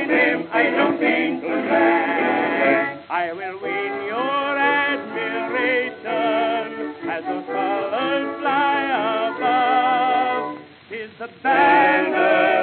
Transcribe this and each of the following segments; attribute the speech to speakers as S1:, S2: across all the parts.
S1: Behind them I don't think to lag. I will win your admiration as those colors fly above. Tis the banner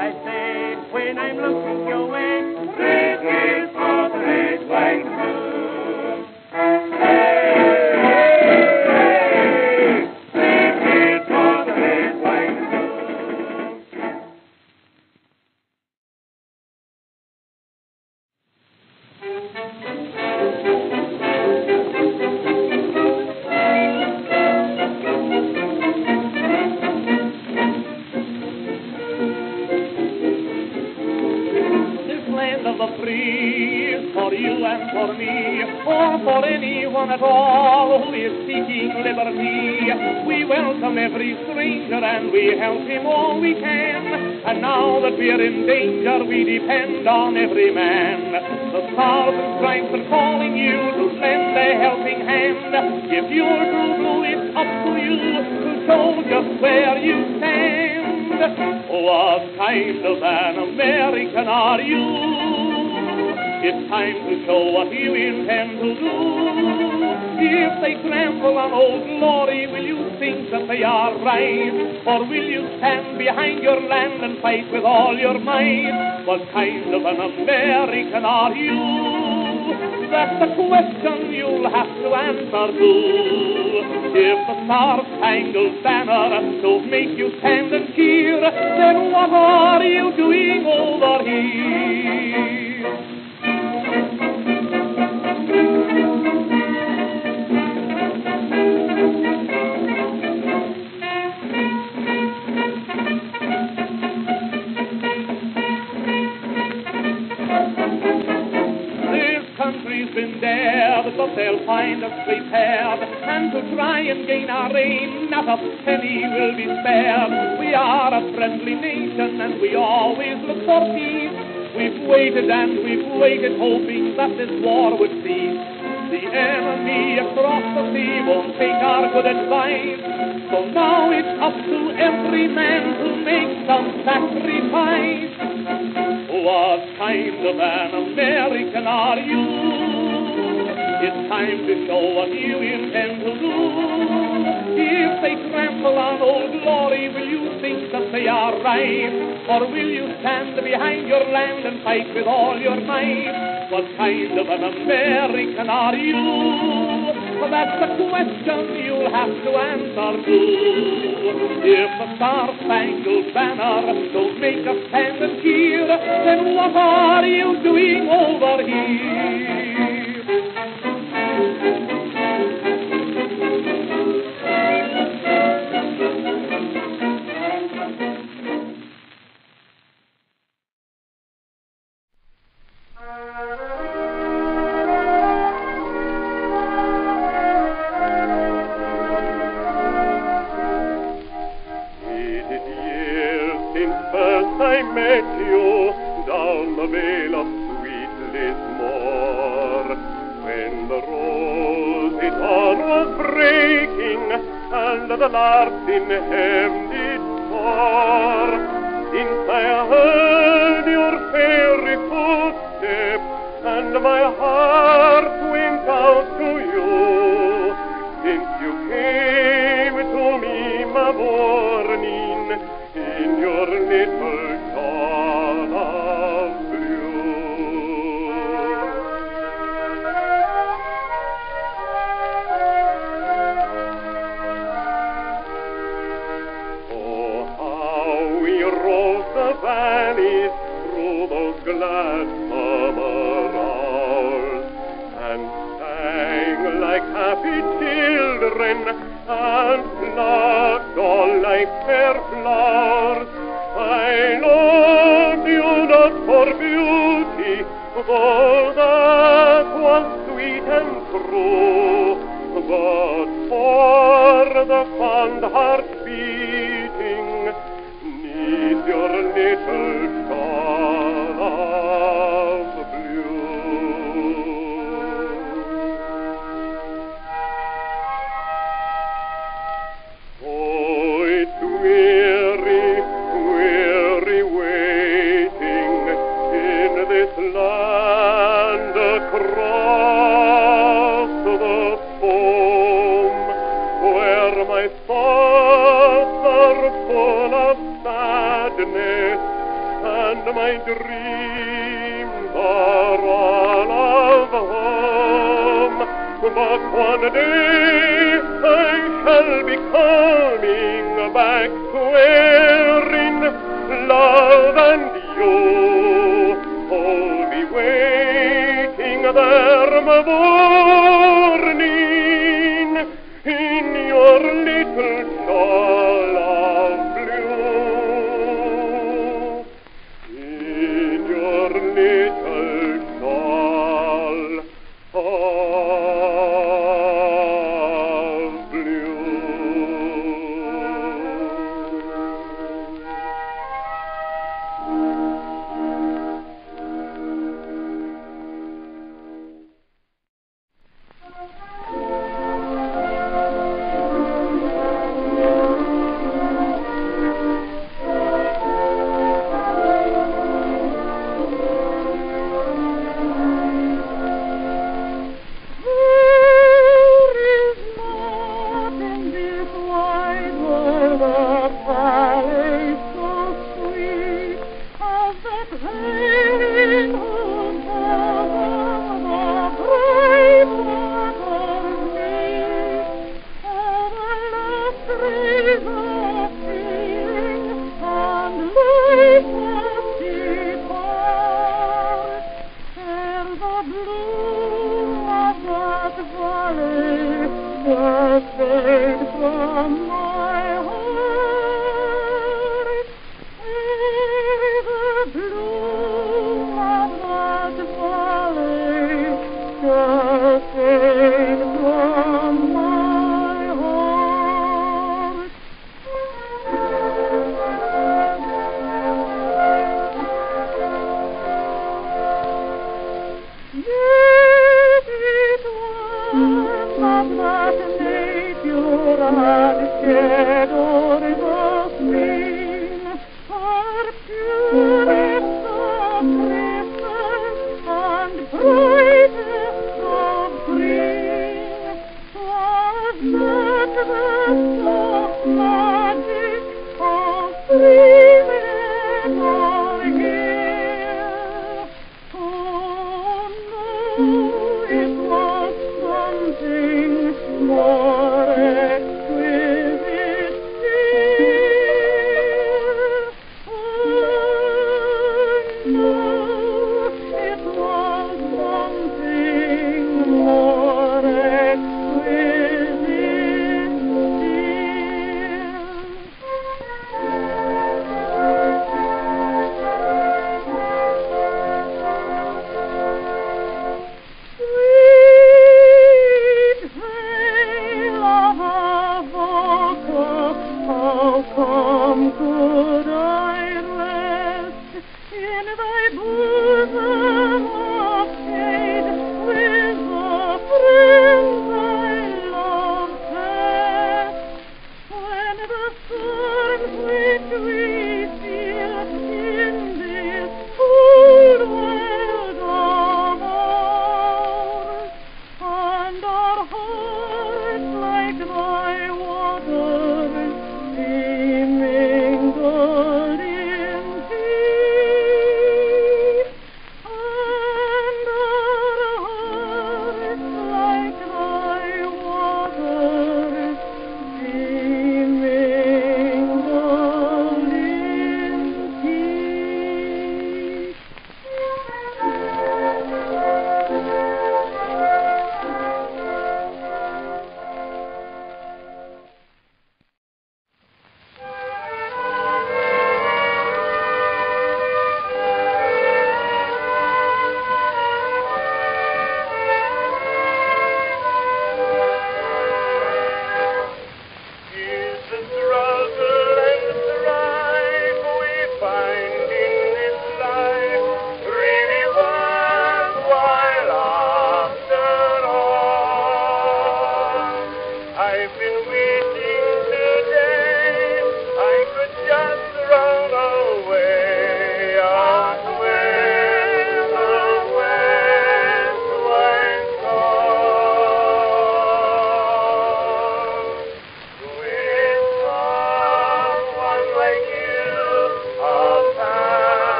S1: I
S2: anyone at all who is seeking liberty. We welcome every stranger and we help him all we can. And now that we're in danger, we depend on every man. The stars and stripes are calling you to lend a helping hand. If you're true blue, it's up to you to show just where you stand. What kind of an American are you? It's time to show what you intend to do. If they trample on old glory, will you think that they are right? Or will you stand behind your land and fight with all your might? What kind of an American are you? That's the question you'll have to answer to. If the star-spangled banner don't make you stand and cheer, then what are you doing over here? Been dared, but they'll find us prepared. And to try and gain our aim, not a penny will be spared. We are a friendly nation, and we always look for peace. We've waited and we've waited, hoping that this war would cease. The enemy across the sea won't take our good advice. So now it's up to every man to make some sacrifice. What kind of an American are you? It's time to show what you intend to do. If they trample on old glory, will you think that they are right? Or will you stand behind your land and fight with all your might? What kind of an American are you? That's the question you'll have to answer to. If the star-spangled banner don't make us stand and cheer, then what are you doing over here?
S3: Little waiting there,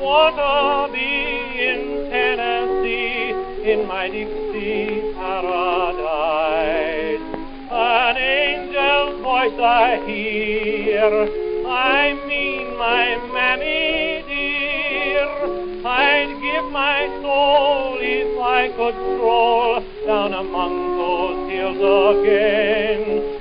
S4: water be in
S2: Tennessee, in my Dixie paradise. An angel's voice I hear, I mean my mammy dear. I'd give my soul if I could stroll down among those hills again.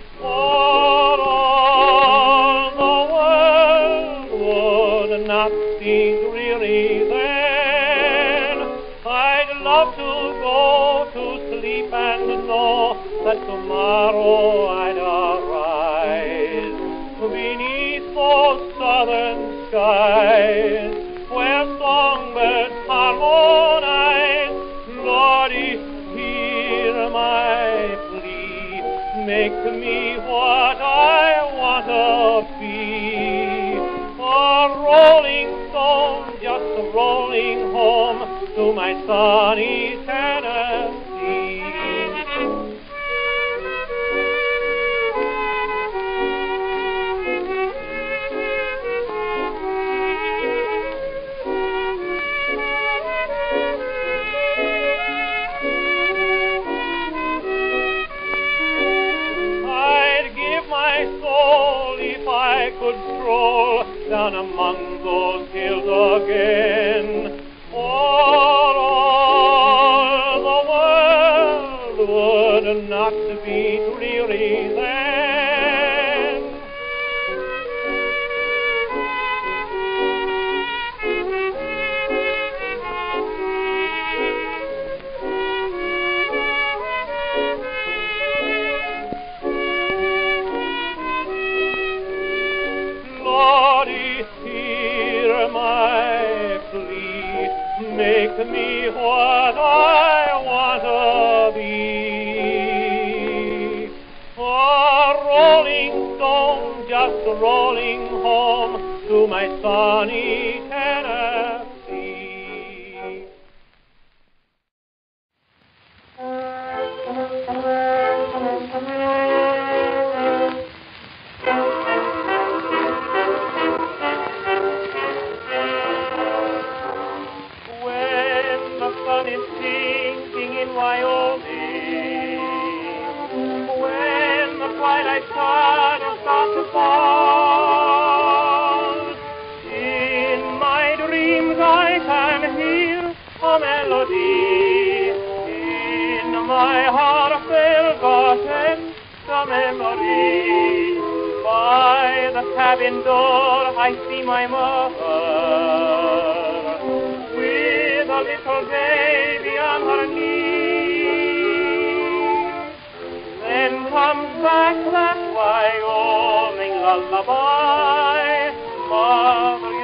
S2: that tomorrow I'd arise beneath those southern skies where songbirds harmonize. Lordy, hear my plea, make me what I want to be. A rolling stone, just rolling home to my sunny
S3: not be back that Wyoming lullaby Mother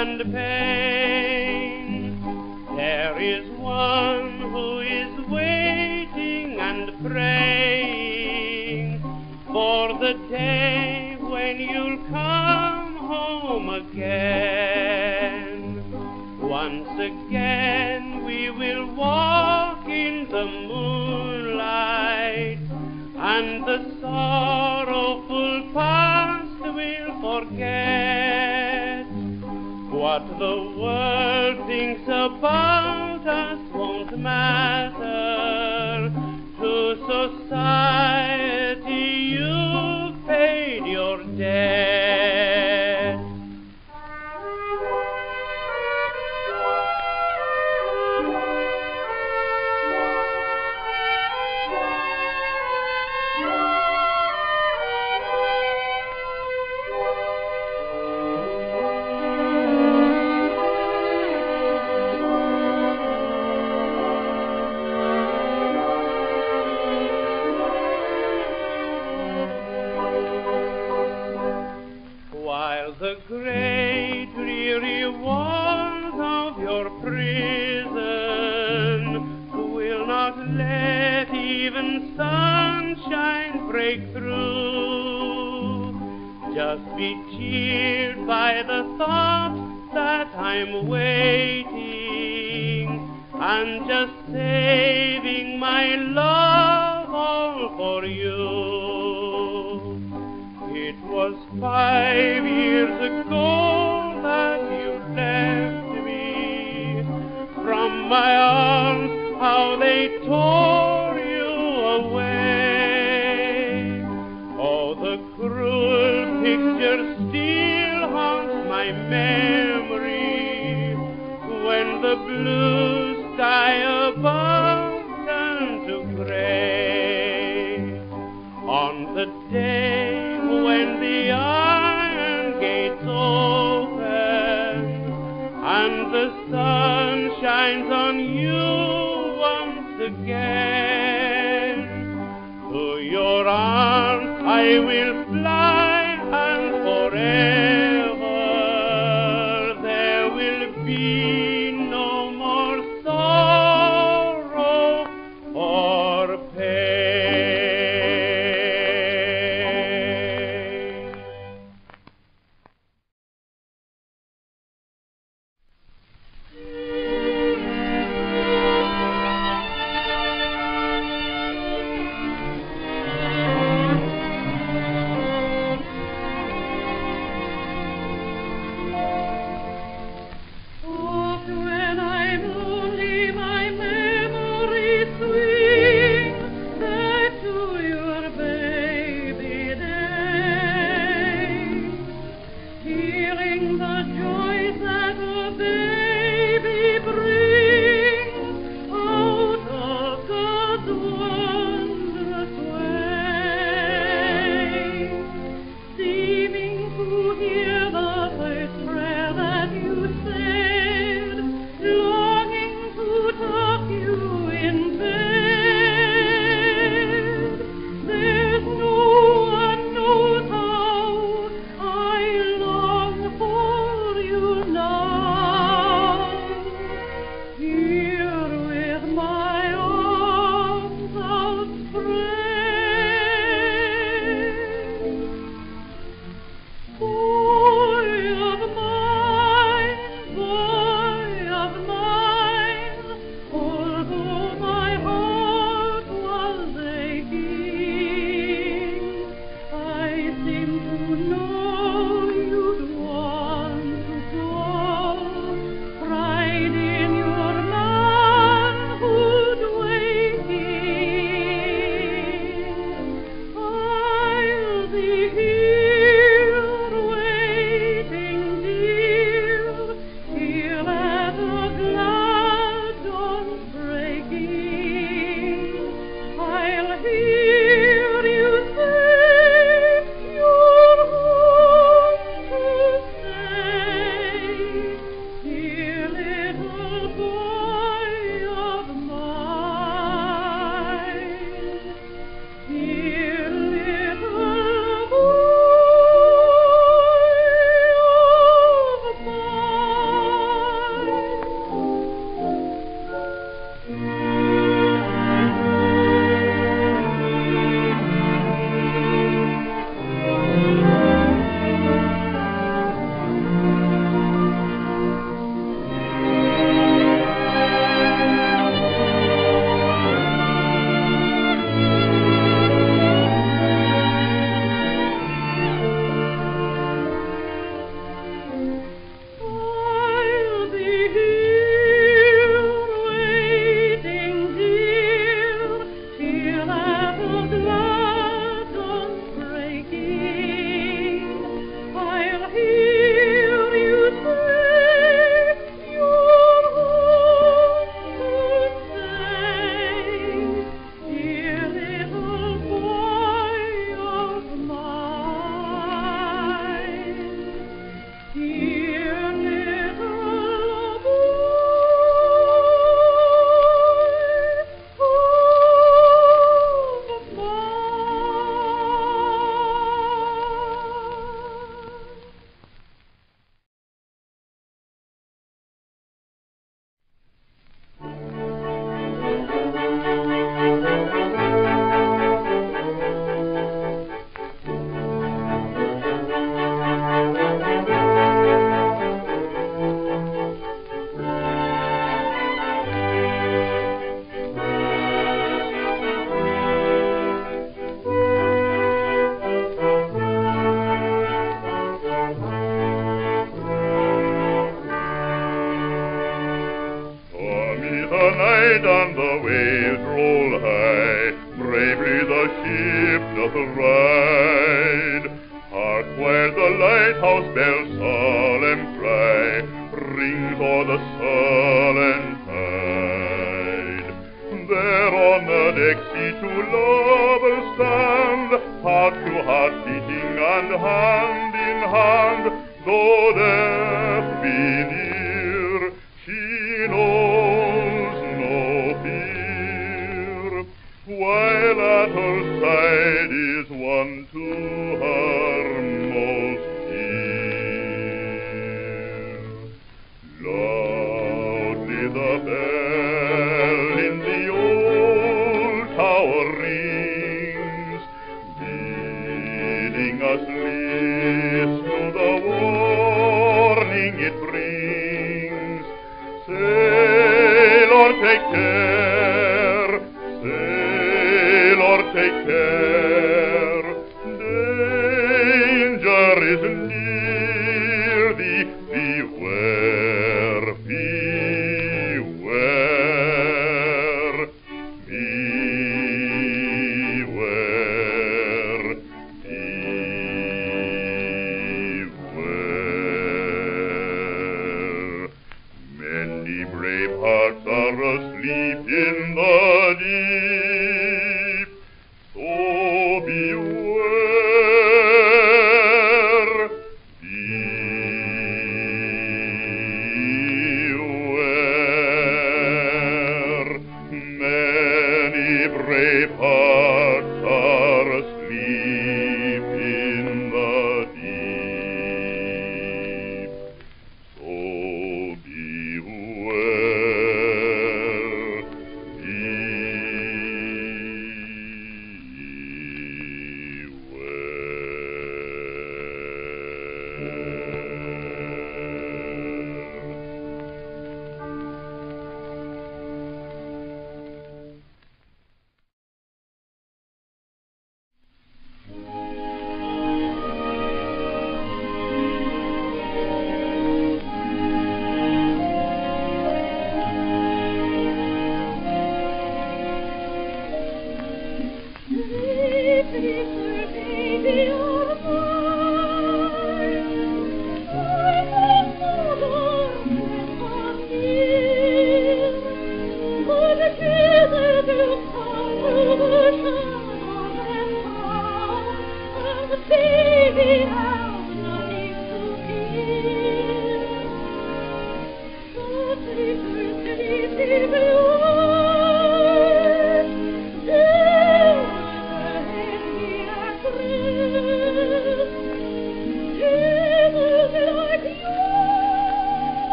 S3: and pain, the
S5: world thinks about us won't matter. cheered by the thought that I'm waiting. and just saving my love all for you. It was five years ago that you left me. From my arms, how they tore.